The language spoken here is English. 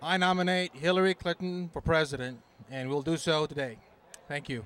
I nominate Hillary Clinton for president, and we'll do so today. Thank you.